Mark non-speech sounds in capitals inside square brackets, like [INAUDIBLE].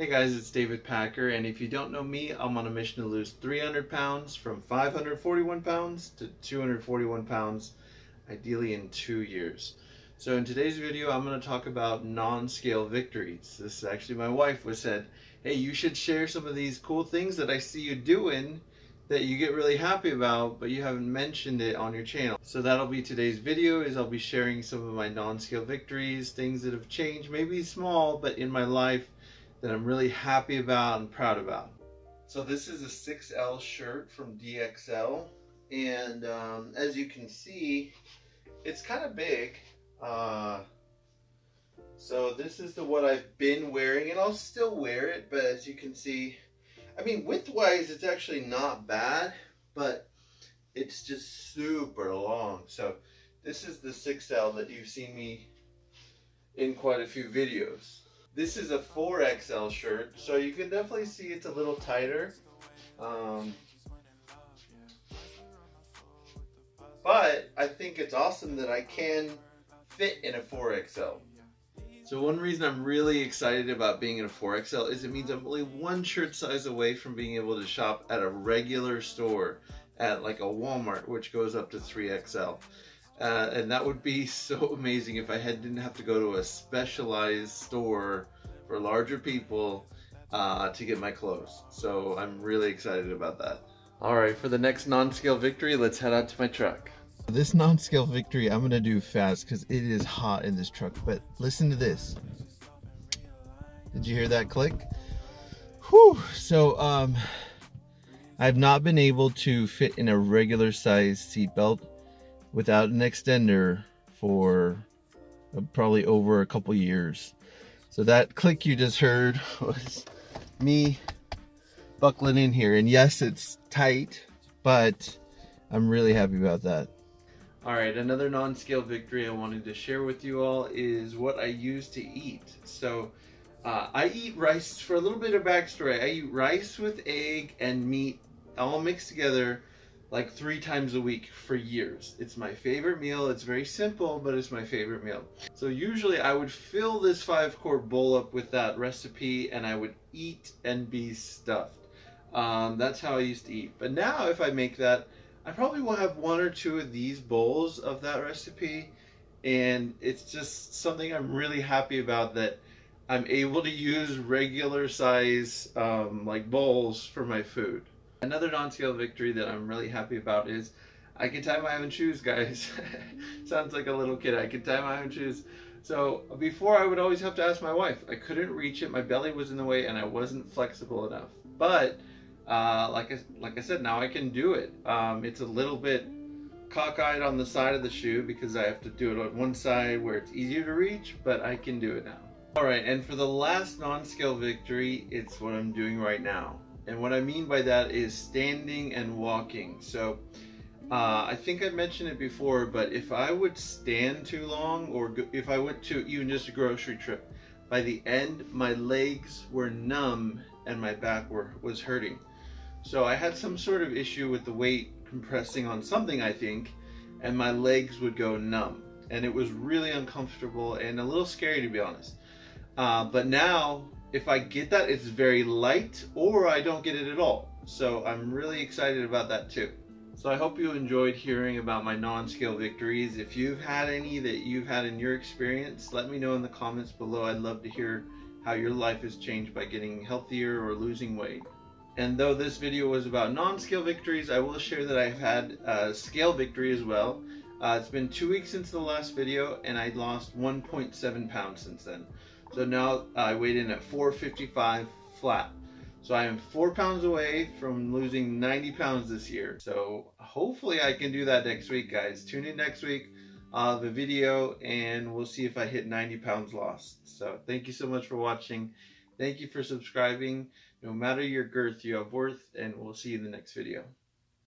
Hey guys, it's David Packer, and if you don't know me, I'm on a mission to lose 300 pounds from 541 pounds to 241 pounds, ideally in two years. So in today's video, I'm going to talk about non-scale victories. This is actually my wife was said, hey, you should share some of these cool things that I see you doing that you get really happy about, but you haven't mentioned it on your channel. So that'll be today's video, is I'll be sharing some of my non-scale victories, things that have changed, maybe small, but in my life, that I'm really happy about and proud about. So this is a 6L shirt from DXL and um, as you can see it's kind of big. Uh, so this is the what I've been wearing and I'll still wear it but as you can see I mean width-wise it's actually not bad but it's just super long. So this is the 6L that you've seen me in quite a few videos this is a 4XL shirt, so you can definitely see it's a little tighter. Um, but I think it's awesome that I can fit in a 4XL. So one reason I'm really excited about being in a 4XL is it means I'm only one shirt size away from being able to shop at a regular store at like a Walmart, which goes up to 3XL. Uh, and that would be [LAUGHS] so amazing if I had, didn't have to go to a specialized store for larger people uh, to get my clothes. So I'm really excited about that. All right, for the next non-scale victory, let's head out to my truck. This non-scale victory, I'm gonna do fast because it is hot in this truck, but listen to this. Did you hear that click? Whew, so um, I've not been able to fit in a regular size seatbelt without an extender for uh, probably over a couple years. So that click you just heard [LAUGHS] was me buckling in here. And yes, it's tight, but I'm really happy about that. All right, another non-scale victory I wanted to share with you all is what I use to eat. So uh, I eat rice, for a little bit of backstory, I eat rice with egg and meat all mixed together like three times a week for years. It's my favorite meal. It's very simple, but it's my favorite meal. So usually I would fill this five quart bowl up with that recipe and I would eat and be stuffed. Um, that's how I used to eat. But now if I make that, I probably will have one or two of these bowls of that recipe. And it's just something I'm really happy about that I'm able to use regular size um, like bowls for my food. Another non-scale victory that I'm really happy about is I can tie my own shoes, guys. [LAUGHS] Sounds like a little kid. I can tie my own shoes. So before I would always have to ask my wife. I couldn't reach it. My belly was in the way and I wasn't flexible enough. But uh, like, I, like I said, now I can do it. Um, it's a little bit cockeyed on the side of the shoe because I have to do it on one side where it's easier to reach, but I can do it now. All right, and for the last non-scale victory, it's what I'm doing right now. And what I mean by that is standing and walking. So uh, I think I mentioned it before, but if I would stand too long or if I went to even just a grocery trip, by the end my legs were numb and my back were, was hurting. So I had some sort of issue with the weight compressing on something I think and my legs would go numb and it was really uncomfortable and a little scary to be honest. Uh, but now if I get that, it's very light or I don't get it at all. So I'm really excited about that too. So I hope you enjoyed hearing about my non-scale victories. If you've had any that you've had in your experience, let me know in the comments below. I'd love to hear how your life has changed by getting healthier or losing weight. And though this video was about non-scale victories, I will share that I've had a scale victory as well. Uh, it's been two weeks since the last video and I lost 1.7 pounds since then. So now I weighed in at 455 flat. So I am four pounds away from losing 90 pounds this year. So hopefully I can do that next week, guys. Tune in next week, uh, the video, and we'll see if I hit 90 pounds lost. So thank you so much for watching. Thank you for subscribing. No matter your girth, you have worth, and we'll see you in the next video.